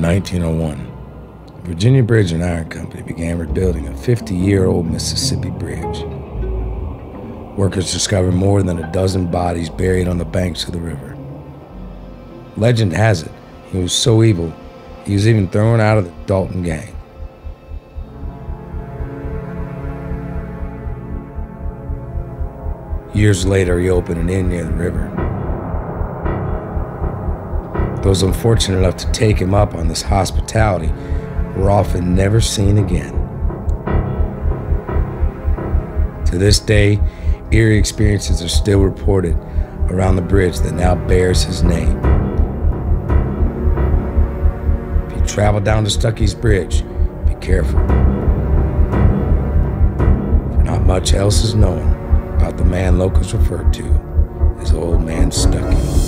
In 1901, Virginia Bridge and Iron Company began rebuilding a 50 year old Mississippi bridge. Workers discovered more than a dozen bodies buried on the banks of the river. Legend has it, he was so evil, he was even thrown out of the Dalton gang. Years later, he opened an inn near the river. Those unfortunate enough to take him up on this hospitality were often never seen again. To this day, eerie experiences are still reported around the bridge that now bears his name. If you travel down to Stuckey's Bridge, be careful. For not much else is known about the man locals referred to as Old Man Stuckey.